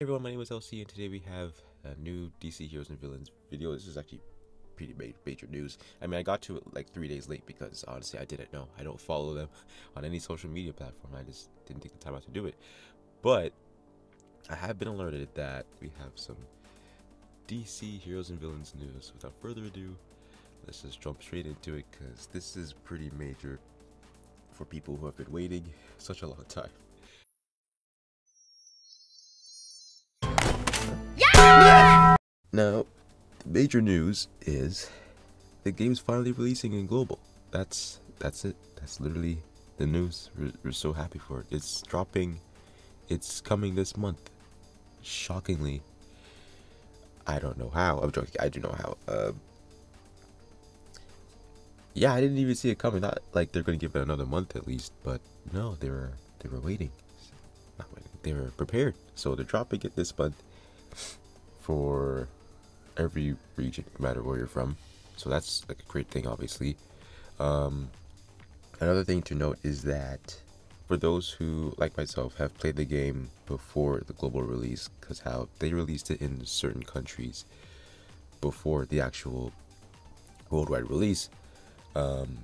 Hey everyone, my name is LC and today we have a new DC Heroes and Villains video. This is actually pretty major news. I mean, I got to it like three days late because honestly, I didn't know. I don't follow them on any social media platform. I just didn't take the time out to do it. But I have been alerted that we have some DC Heroes and Villains news. Without further ado, let's just jump straight into it because this is pretty major for people who have been waiting such a long time. Now, the major news is the game's finally releasing in global. That's that's it. That's literally the news. We're, we're so happy for it. It's dropping. It's coming this month. Shockingly, I don't know how. I'm joking. I do know how. Um, yeah, I didn't even see it coming. Not like they're gonna give it another month at least, but no, they were they were waiting. Not waiting. They were prepared. So they're dropping it this month for every region, no matter where you're from. So that's like a great thing, obviously. Um, another thing to note is that for those who, like myself, have played the game before the global release, because how they released it in certain countries before the actual worldwide release, um,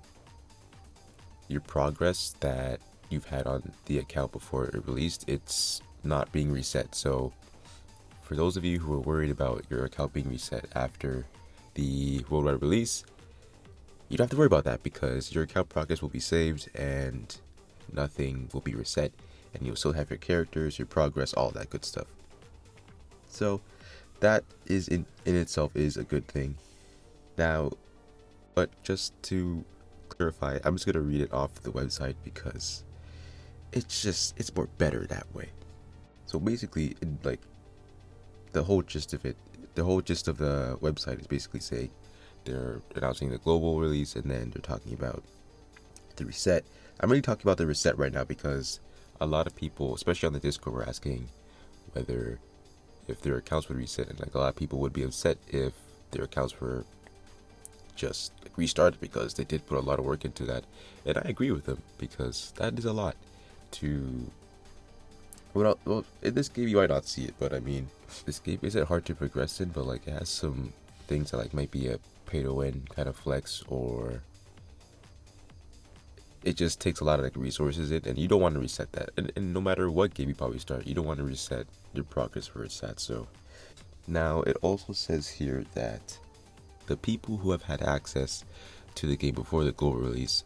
your progress that you've had on the account before it released, it's not being reset. So for those of you who are worried about your account being reset after the worldwide release, you don't have to worry about that because your account progress will be saved and nothing will be reset and you'll still have your characters, your progress, all that good stuff. So that is in, in itself is a good thing. Now, but just to clarify, I'm just going to read it off the website because it's just, it's more better that way. So basically, like the whole gist of it, the whole gist of the website is basically saying they're announcing the global release and then they're talking about the reset. I'm really talking about the reset right now because a lot of people, especially on the Discord, were asking whether if their accounts would reset, and like a lot of people would be upset if their accounts were just like, restarted because they did put a lot of work into that, and I agree with them because that is a lot to well, well, in this game you might not see it, but I mean, this game isn't hard to progress in, but like it has some things that like might be a pay to win kind of flex, or it just takes a lot of like resources in, and you don't want to reset that. And, and no matter what game you probably start, you don't want to reset your progress where it's at. So now it also says here that the people who have had access to the game before the global release,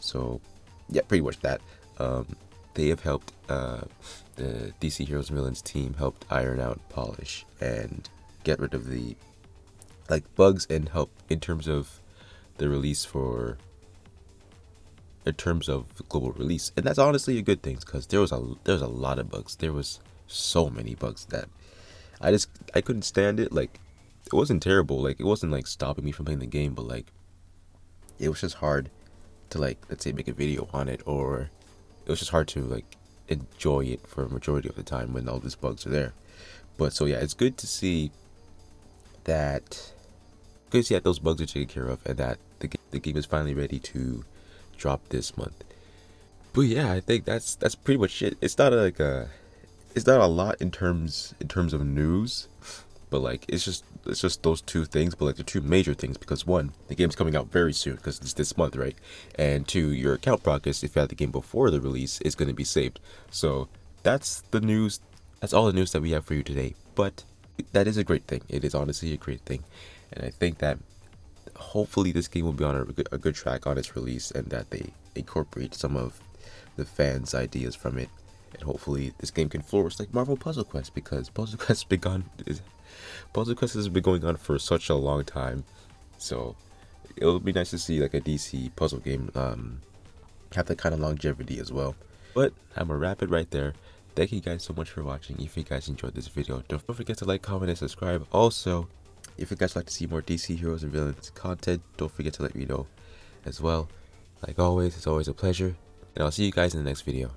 so yeah, pretty much that. Um, they have helped uh, the DC Heroes and Villains team helped iron out, polish, and get rid of the like bugs and help in terms of the release for in terms of global release, and that's honestly a good thing because there was a there was a lot of bugs. There was so many bugs that I just I couldn't stand it. Like it wasn't terrible. Like it wasn't like stopping me from playing the game, but like it was just hard to like let's say make a video on it or it was just hard to like enjoy it for a majority of the time when all these bugs are there. But so yeah, it's good to see that good to see that those bugs are taken care of and that the the game is finally ready to drop this month. But yeah, I think that's that's pretty much it. It's not like a it's not a lot in terms in terms of news but like it's just it's just those two things but like the two major things because one the game's coming out very soon because it's this month right? And two your account progress if you had the game before the release is going to be saved. So that's the news that's all the news that we have for you today but that is a great thing. It is honestly a great thing. And i think that hopefully this game will be on a good, a good track on its release and that they incorporate some of the fans ideas from it. And hopefully this game can flourish like Marvel Puzzle Quest because Puzzle Quest been gone Puzzle Quest has been going on for such a long time, so it'll be nice to see like a DC puzzle game um, have that kind of longevity as well. But I'm gonna wrap it right there. Thank you guys so much for watching. If you guys enjoyed this video, don't forget to like, comment, and subscribe. Also, if you guys like to see more DC heroes and villains content, don't forget to let me know as well. Like always, it's always a pleasure, and I'll see you guys in the next video.